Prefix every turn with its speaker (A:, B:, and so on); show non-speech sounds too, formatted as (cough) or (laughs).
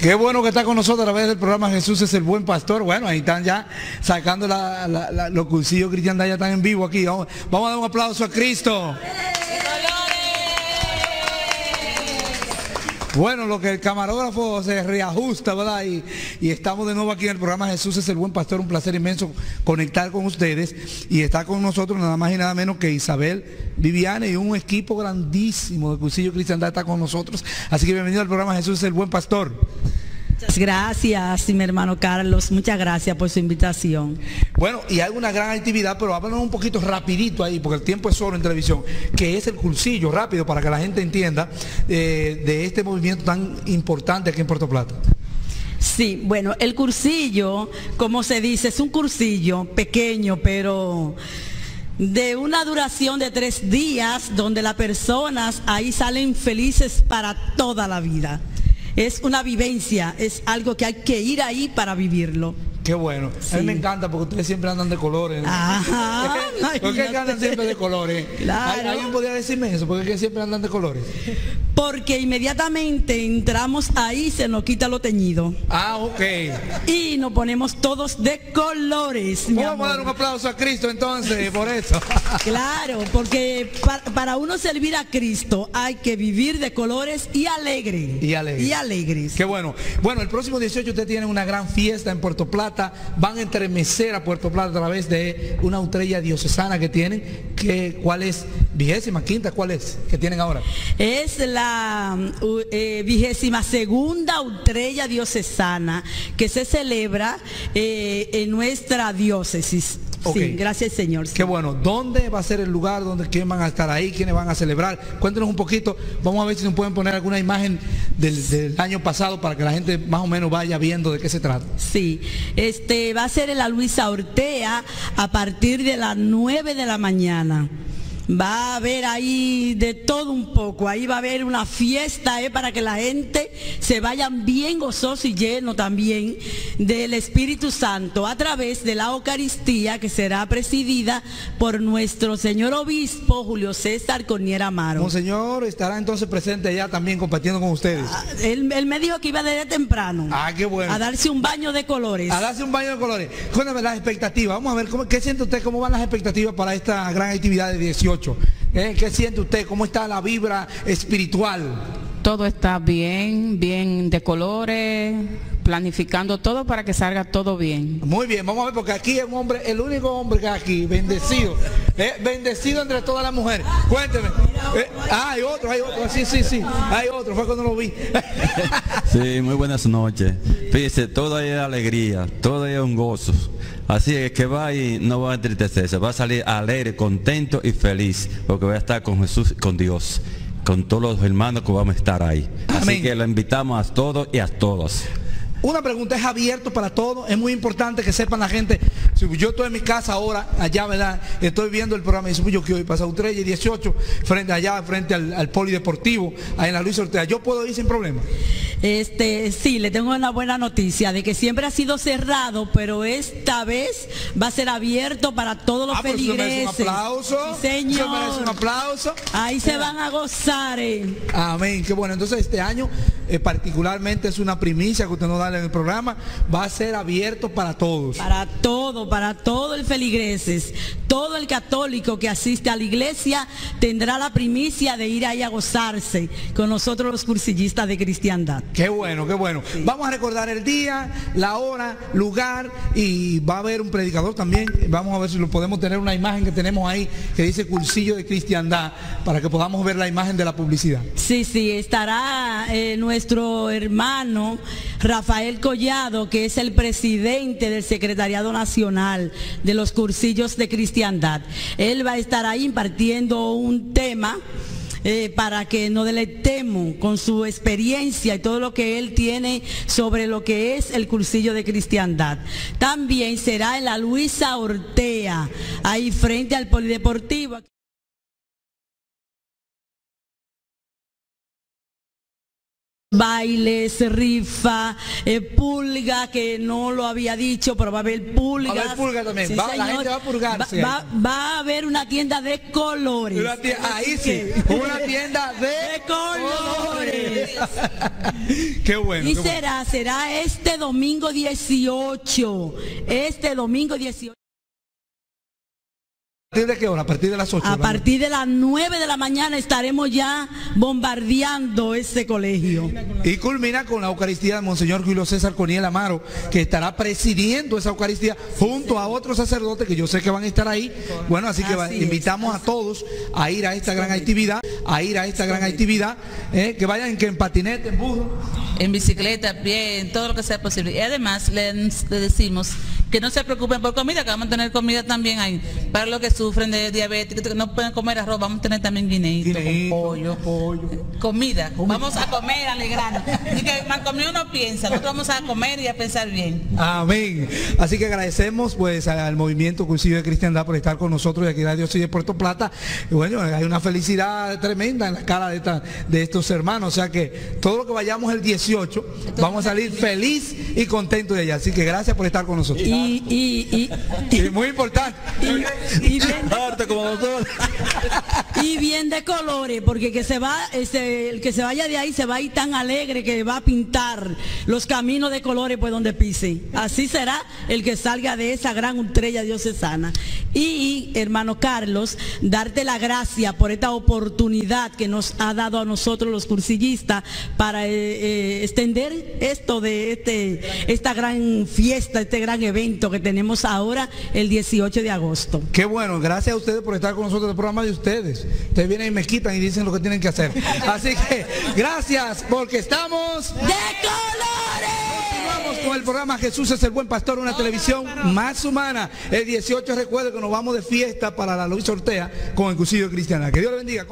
A: Qué bueno que está con nosotros a través del programa Jesús es el buen pastor. Bueno, ahí están ya sacando la, la, los cursillos cristianos, ya están en vivo aquí. Vamos a dar un aplauso a Cristo. Bueno, lo que el camarógrafo se reajusta, ¿verdad? Y, y, estamos de nuevo aquí en el programa Jesús es el buen pastor. Un placer inmenso conectar con ustedes. Y está con nosotros nada más y nada menos que Isabel Viviane y un equipo grandísimo de Cursillo Cristiandad está con nosotros. Así que bienvenido al programa Jesús es el buen pastor.
B: Muchas gracias, mi hermano Carlos. Muchas gracias por su invitación.
A: Bueno, y hay una gran actividad, pero háblanos un poquito rapidito ahí, porque el tiempo es solo en televisión, que es el cursillo, rápido, para que la gente entienda eh, de este movimiento tan importante aquí en Puerto Plata.
B: Sí, bueno, el cursillo, como se dice, es un cursillo pequeño, pero de una duración de tres días, donde las personas ahí salen felices para toda la vida es una vivencia, es algo que hay que ir ahí para vivirlo.
A: Qué bueno. A mí me encanta porque ustedes siempre andan de colores. Ajá. (laughs) ¿Por qué andan siempre de colores? Claro. ¿Alguien podría decirme eso? ¿Por qué siempre andan de colores?
B: Porque inmediatamente entramos ahí se nos quita lo teñido.
A: Ah, ok.
B: Y nos ponemos todos de colores.
A: Vamos a dar un aplauso a Cristo entonces por eso. (laughs)
B: claro, porque para, uno servir a Cristo hay que vivir de colores y alegre.
A: Y alegre.
B: Y alegres.
A: Qué bueno. Bueno, el próximo 18 ustedes tienen una gran fiesta en Puerto Plata van a entremecer a Puerto Plata a través de una estrella diocesana que tienen, que, ¿cuál es? Vigésima, quinta, ¿cuál es? Que tienen ahora.
B: Es la eh, vigésima segunda estrella diocesana que se celebra eh, en nuestra diócesis. Sí, gracias Señor.
A: Qué bueno. ¿Dónde va a ser el lugar donde quién van a estar ahí? ¿Quiénes van a celebrar? Cuéntenos un poquito. Vamos a ver si nos pueden poner alguna imagen del, año pasado para que la gente más o menos vaya viendo de qué se trata.
B: Sí. Este va a ser en la Luisa Ortea a partir de las 9 de la mañana va a haber ahí de todo un poco, ahí va a haber una fiesta eh, para que la gente se vayan bien gozosos y llenos también del Espíritu Santo a través de la Eucaristía que será presidida por nuestro señor obispo Julio César Corniera Amaro.
A: Monseñor estará entonces presente allá también compartiendo con ustedes. Ah,
B: él, me dijo que iba desde temprano.
A: Ah, qué bueno.
B: A darse un baño de colores.
A: A darse un baño de colores. Cuéntame las expectativas. Vamos a ver, ¿qué siente usted? ¿Cómo van las expectativas para esta gran actividad de 18? ¿Eh? ¿Qué siente usted? ¿Cómo está la vibra espiritual?
C: Todo está bien, bien de colores, planificando todo para que salga todo bien.
A: Muy bien, vamos a ver, porque aquí es un hombre, el único hombre que aquí, bendecido, eh, bendecido entre todas las mujeres. Cuénteme. Eh, ah, hay otro, hay otro, sí, sí, sí, hay otro, fue cuando lo vi. (laughs)
D: sí, muy buenas noches. Fíjese, todo es alegría, todo es un gozo. Así es que va y no va a entristecerse, va a salir alegre, contento y feliz, porque va a estar con Jesús, con Dios, con todos los hermanos que vamos a estar ahí. Así que lo invitamos a todos y a todos.
A: Una pregunta es abierto para todos. Es muy importante que sepan la gente. Si yo estoy en mi casa ahora, allá, ¿verdad? Estoy viendo el programa y dice, yo quiero ir para 3 y 18, frente allá, frente al, polideportivo, ahí en la Luis Ortega. ¿Yo puedo ir sin problema?
B: Este, sí, le tengo una buena noticia de que siempre ha sido cerrado, pero esta vez va a ser abierto para todos los ah, feligreses.
A: un aplauso.
B: señor.
A: un aplauso.
B: Ahí se van a gozar. Eh.
A: Amén. Qué bueno. Entonces este año eh, particularmente es una primicia que usted nos da en el programa. Va a ser abierto para todos.
B: Para todo, para todo el feligreses. Todo el católico que asiste a la iglesia tendrá la primicia de ir ahí a gozarse con nosotros los cursillistas de cristiandad.
A: Qué bueno, qué bueno. Vamos a recordar el día, la hora, lugar y va a haber un predicador también. Vamos a ver si lo podemos tener una imagen que tenemos ahí que dice cursillo de cristiandad para que podamos ver la imagen de la publicidad.
B: Sí, sí, estará eh, nuestro hermano Rafael Collado, que es el presidente del Secretariado Nacional de los Cursillos de Cristiandad. Él va a estar ahí impartiendo un tema eh, para que nos deleitemos con su experiencia y todo lo que él tiene sobre lo que es el cursillo de cristiandad. También será en la Luisa Ortea, ahí frente al Polideportivo. Bailes, rifa, eh, pulga, que no lo había dicho, pero va a haber pulga.
A: Va a haber pulga también, va, la gente va a purgarse.
B: Va, va, a haber una tienda de colores.
A: ahí sí, (laughs) una tienda de, (laughs)
B: colores. (laughs)
A: qué bueno.
B: Y
A: qué bueno.
B: será, será este domingo 18. Este domingo 18.
A: ¿A partir de qué hora? A partir de las 8.
B: A partir de las 9 de la mañana estaremos ya bombardeando ese colegio.
A: Y culmina con la Eucaristía de Monseñor Julio César Coniel Amaro, que estará presidiendo esa Eucaristía junto a otros sacerdotes que yo sé que van a estar ahí. Bueno, así que va-
B: Así es.
A: invitamos a todos a ir a esta gran actividad, a ir a esta gran actividad, eh, que vayan que en patinete, en burro.
E: en bicicleta, a pie, en todo lo que sea posible. Y además le, le decimos que no se preocupen por comida, que vamos a tener comida también ahí. Para los que sufren de diabetes, que no pueden comer arroz, vamos a tener también
A: Guineíto,
E: con pollo.
A: pollo.
E: Comida, vamos a comer, alegrarnos. Y que mal comido uno piensa, nosotros vamos a comer y a pensar bien.
A: Amén. Así que agradecemos pues al movimiento Cursillo de Cristiandad por estar con nosotros y aquí Radio Dios de Puerto Plata. Y bueno, hay una felicidad tremenda en la cara de, esta- de estos hermanos. O sea que todo lo que vayamos el 18, vamos a salir feliz y contentos de allá. Así que gracias por estar con nosotros.
B: Y, y, y,
A: Y muy importante.
B: y- y bien,
D: Arte como doctor.
B: y bien de colores, porque que se va, ese, el que se vaya de ahí se va a ir tan alegre que va a pintar los caminos de colores por donde pise. Así será el que salga de esa gran estrella diocesana. Y, hermano Carlos, darte la gracia por esta oportunidad que nos ha dado a nosotros los cursillistas para eh, eh, extender esto de este, esta gran fiesta, este gran evento que tenemos ahora el 18 de agosto.
A: Qué bueno, gracias a ustedes por estar con nosotros en el programa de ustedes. Ustedes vienen y me quitan y dicen lo que tienen que hacer. Así que gracias porque estamos...
B: ¡De colores!
A: Vamos con el programa Jesús es el buen pastor, una televisión más humana. El 18 recuerde que nos vamos de fiesta para la Luis Ortea con el Cusillo Cristiana. Que Dios le bendiga.